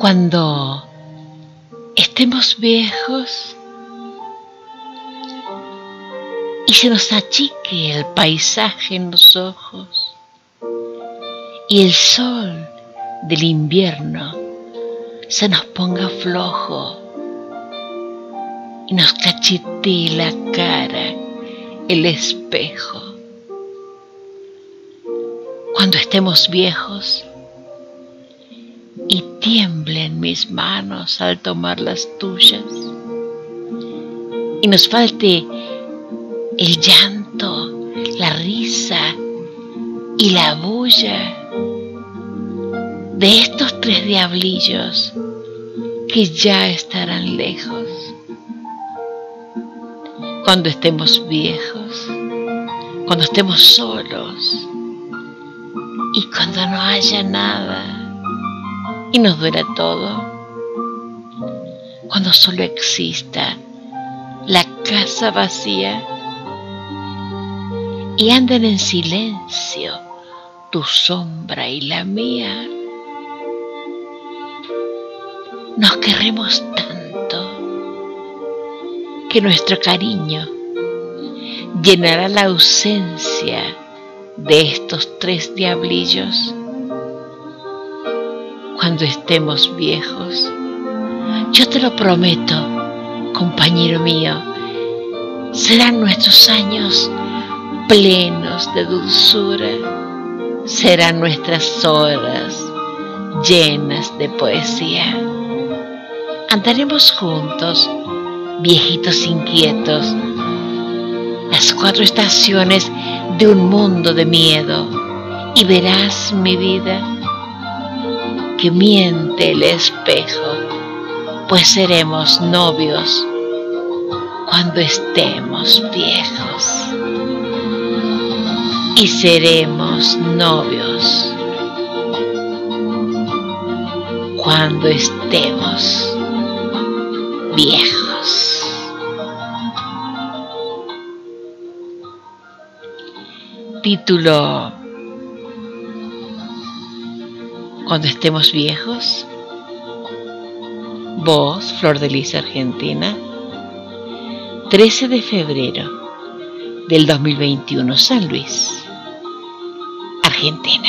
Cuando estemos viejos y se nos achique el paisaje en los ojos y el sol del invierno se nos ponga flojo y nos cachete la cara el espejo. Cuando estemos viejos y tiemblen mis manos al tomar las tuyas y nos falte el llanto, la risa y la bulla de estos tres diablillos que ya estarán lejos. Cuando estemos viejos, cuando estemos solos y cuando no haya nada y nos duela todo, cuando solo exista la casa vacía y anden en silencio tu sombra y la mía. Nos querremos tanto que nuestro cariño llenará la ausencia de estos tres diablillos. Cuando estemos viejos, yo te lo prometo, compañero mío, serán nuestros años plenos de dulzura, serán nuestras horas llenas de poesía. Andaremos juntos, viejitos inquietos, las cuatro estaciones de un mundo de miedo y verás mi vida que miente el espejo, pues seremos novios cuando estemos viejos y seremos novios cuando estemos viejos. Título Cuando estemos viejos. Voz, Flor de Lis, Argentina. 13 de febrero del 2021, San Luis, Argentina.